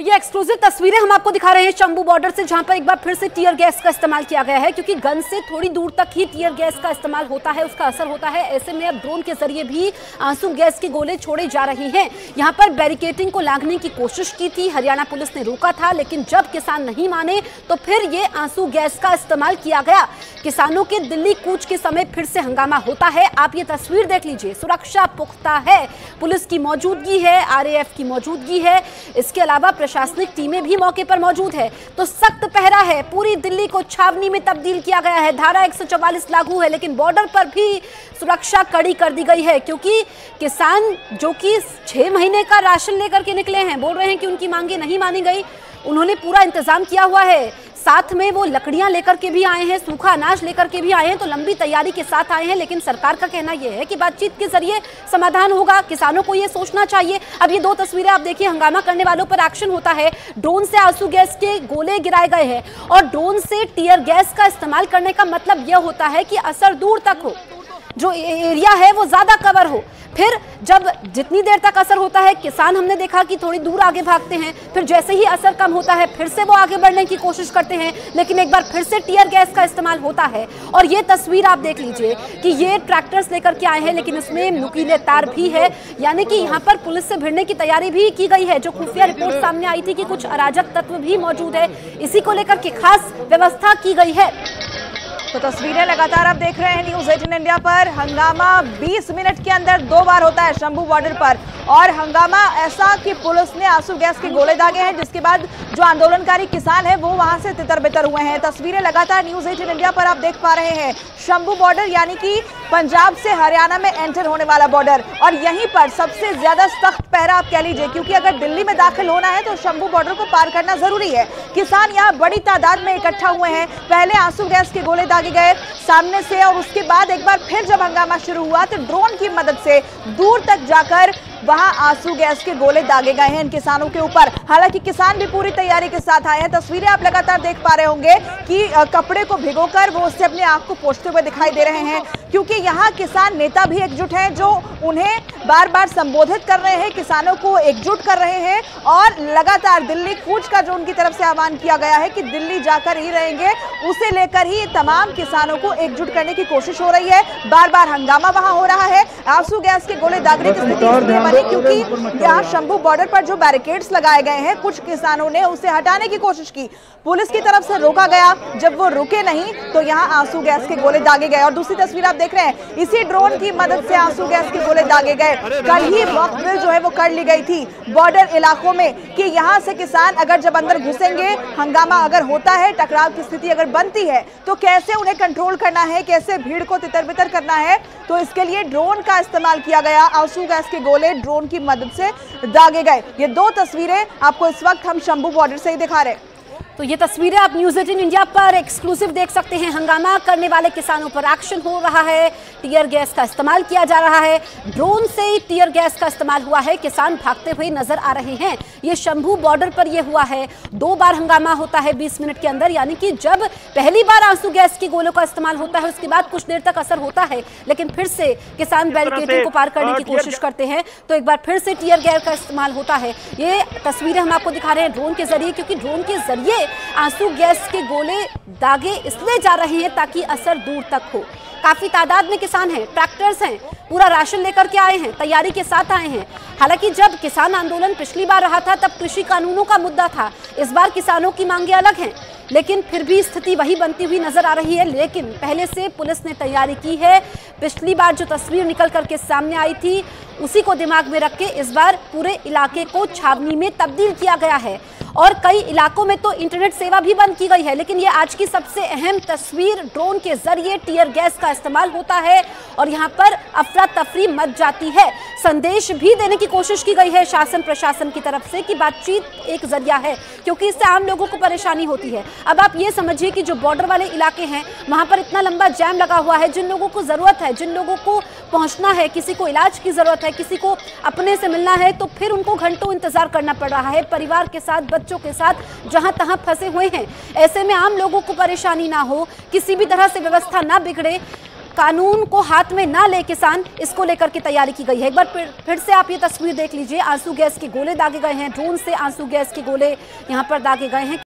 तो ये एक्सक्लूसिव तस्वीरें हम आपको दिखा रहे हैं शंभू बॉर्डर से, जहाँ पर एक बार फिर से टीयर गैस का इस्तेमाल किया गया है, क्योंकि गन से थोड़ी दूर तक ही टीयर गैस का इस्तेमाल होता है, उसका असर होता है। ऐसे में अब ड्रोन के ज़रिए भी आँसू गैस के गोले छोड़े जा रहे हैं। यहाँ पर बैरिकेटिंग को लांघने की कोशिश की थी, हरियाणा पुलिस ने रोका था, लेकिन जब किसान नहीं माने तो फिर ये आँसू गैस का इस्तेमाल किया गया। किसानों के दिल्ली कूच के समय फिर से हंगामा होता है। आप ये तस्वीर देख लीजिए। सुरक्षा पुख्ता है। पुलिस की मौजूदगी है, आरएएफ की मौजूदगी है। इसके अलावा प्रशासनिक टीमें भी मौके पर मौजूद है। तो सख्त पहरा है। पूरी दिल्ली को छावनी में तब्दील किया गया है। धारा 144 लागू है, लेकिन बॉर्डर पर भी सुरक्षा कड़ी कर दी गई है, क्योंकि किसान जो कि छह महीने का राशन लेकर के निकले हैं, बोल रहे हैं कि उनकी मांगे नहीं मानी गई। उन्होंने पूरा इंतज़ाम किया हुआ है। साथ में वो लकड़ियाँ लेकर के भी आए हैं, सूखा अनाज लेकर के भी आए हैं तो लंबी तैयारी के साथ आए हैं, लेकिन सरकार का कहना यह है कि बातचीत के ज़रिए समाधान होगा, किसानों को ये सोचना चाहिए। अब ये दो तस्वीरें आप देखिए, हंगामा करने वालों पर एक्शन होता है। ड्रोन से आँसू गैस के गोले गिराए गए हैं, और ड्रोन से टीयर गैस का इस्तेमाल करने का मतलब यह होता है कि असर दूर तक हो। जो एरिया है, वो ज़्यादा कवर हो। फिर जब जितनी देर तक असर होता है, किसान हमने देखा कि थोड़ी दूर आगे भागते हैं, फिर जैसे ही असर कम होता है, फिर से वो आगे बढ़ने की कोशिश करते हैं, लेकिन एक बार फिर से टीयर गैस का इस्तेमाल होता है। और ये तस्वीर आप देख लीजिए कि ये ट्रैक्टर्स लेकर के आए हैं, लेकिन इसमें नुकीले तार भी है। यानी कि यहाँ पर पुलिस से भिड़ने की तैयारी भी की गई है, जो खुफिया रिपोर्ट सामने आई थी कि कुछ अराजक तत्व भी मौजूद है। इसी को लेकर के खास व्यवस्था की गई है। तो तस्वीरें लगातार आप देख रहे हैं न्यूज़ एटीन इंडिया पर। हंगामा 20 मिनट के अंदर दो बार होता है शंभू बॉर्डर पर। और हंगामा ऐसा कि पुलिस ने आँसू गैस के गोले दागे हैं, जिसके बाद जो आंदोलनकारी किसान है, वो वहाँ से तितर बितर हुए हैं। तस्वीरें लगातार न्यूज़ एटीन इंडिया पर आप देख पा रहे हैं। शंभू बॉर्डर यानी कि पंजाब से हरियाणा में एंटर होने वाला बॉर्डर। और यहीं पर सबसे ज़्यादा सख्त पहरा आप कह लीजिए, क्योंकि अगर दिल्ली में दाखिल होना है तो शंभू बॉर्डर को पार करना ज़रूरी है। किसान यहाँ बड़ी तादाद में इकट्ठा हुए हैं। पहले आँसू गैस के गोले दागे गए सामने से और उसके बाद एक बार फिर जब हंगामा शुरू हुआ तो ड्रोन की मदद से दूर तक जाकर वहाँ आँसू गैस के गोले दागे गए हैं इन किसानों के ऊपर। हालाँकि किसान भी पूरी तैयारी के साथ आए हैं। तस्वीरें आप लगातार देख पा रहे होंगे कि कपड़े को भिगोकर वो उससे अपने आँख को पोछते हुए दिखाई दे रहे हैं। क्योंकि यहाँ किसान नेता भी एकजुट हैं जो उन्हें बार बार संबोधित कर रहे हैं किसानों को एकजुट कर रहे हैं और लगातार दिल्ली कूच का जो उनकी तरफ़ से आह्वान किया गया है कि दिल्ली जाकर ही रहेंगे उसे लेकर ही तमाम किसानों को एकजुट करने की कोशिश हो रही है। बार बार हंगामा वहाँ हो रहा है। आँसू गैस के गोले दागने की स्थिति बनी क्योंकि यहाँ शंभू बॉर्डर पर जो बैरिकेड्स लगाए गए हैं कुछ किसानों ने उसे हटाने की कोशिश की। पुलिस की तरफ़ से रोका गया। जब वो रुके नहीं तो यहाँ आँसू गैस के गोले दागे गए। और दूसरी तस्वीर आप देख रहे हैं इसी ड्रोन की मदद से आँसू गैस के गोले दागे गए। कल ही मॉक ड्रिल जो है वो कर ली गई थी बॉर्डर इलाकों में कि यहाँ से किसान अगर जब अंदर घुसेंगे हंगामा अगर होता है टकराव की स्थिति अगर बनती है तो कैसे उन्हें कंट्रोल करना है कैसे भीड़ को तितर बितर करना है? तो इसके लिए ड्रोन का इस्तेमाल किया गया। आँसू गैस के गोले ड्रोन की मदद से दागे गए। ये दो तस्वीरें आपको इस वक्त हम शंभू बॉर्डर से ही दिखा रहे हैं। तो ये तस्वीरें आप न्यूज़ एटीन इंडिया पर एक्सक्लूसिव देख सकते हैं। हंगामा करने वाले किसानों पर एक्शन हो रहा है। टीयर गैस का इस्तेमाल किया जा रहा है। ड्रोन से ही टीयर गैस का इस्तेमाल हुआ है। किसान भागते हुए नज़र आ रहे हैं। ये शंभू बॉर्डर पर यह हुआ है। दो बार हंगामा होता है 20 मिनट के अंदर। यानी कि जब पहली बार आँसू गैस की गोलों का इस्तेमाल होता है उसके बाद कुछ देर तक असर होता है। लेकिन फिर से किसान बैरिकेटिंग को पार करने की कोशिश करते हैं। तो एक बार फिर से टीयर गैस का इस्तेमाल होता है। ये तस्वीरें हम आपको दिखा रहे हैं ड्रोन के ज़रिए क्योंकि ड्रोन के ज़रिए आँसू गैस के गोले दागे इसलिए जा रहे हैं ताकि असर दूर तक हो। काफ़ी तादाद में किसान हैं, ट्रैक्टर्स हैं, पूरा राशन लेकर के आए हैं, तैयारी के साथ आए हैं। हालाँकि जब किसान आंदोलन पिछली बार रहा था, तब कृषि कानूनों का मुद्दा था। इस बार किसानों की मांगे अलग हैं, लेकिन फिर भी स्थिति वही बनती हुई नज़र आ रही है। लेकिन पहले से पुलिस ने तैयारी की है। पिछली बार जो तस्वीर निकल करके सामने आई थी, उसी को दिमाग में रख के इस बार पूरे इलाके को छावनी में तब्दील किया गया है। और कई इलाकों में तो इंटरनेट सेवा भी बंद की गई है, लेकिन ये आज की सबसे अहम तस्वीर ड्रोन के ज़रिए टीयर गैस का इस्तेमाल होता है और यहाँ पर अफरा तफरी मच जाती है। संदेश भी देने की कोशिश की गई है शासन प्रशासन की तरफ़ से कि बातचीत एक ज़रिया है, क्योंकि इससे आम लोगों को परेशानी होती है। अब आप ये समझिए कि जो बॉर्डर वाले इलाके हैं, वहाँ पर इतना लंबा जैम लगा हुआ है, जिन लोगों को ज़रूरत है, जिन लोगों को पहुँचना है, किसी को इलाज की ज़रूरत है, किसी को अपने से मिलना है तो फिर उनको घंटों इंतज़ार करना पड़ रहा है। परिवार के साथ बच्चों के साथ जहाँ तहां फंसे हुए हैं। ऐसे में आम लोगों को परेशानी ना हो किसी भी तरह से व्यवस्था ना बिगड़े कानून को हाथ में ना ले किसान इसको लेकर के तैयारी की गई है। एक बार फिर, फिर से आप ये तस्वीर देख लीजिए। आँसू गैस के गोले दागे गए हैं ड्रोन से आँसू गैस के गोले यहाँ पर दागे गए हैं।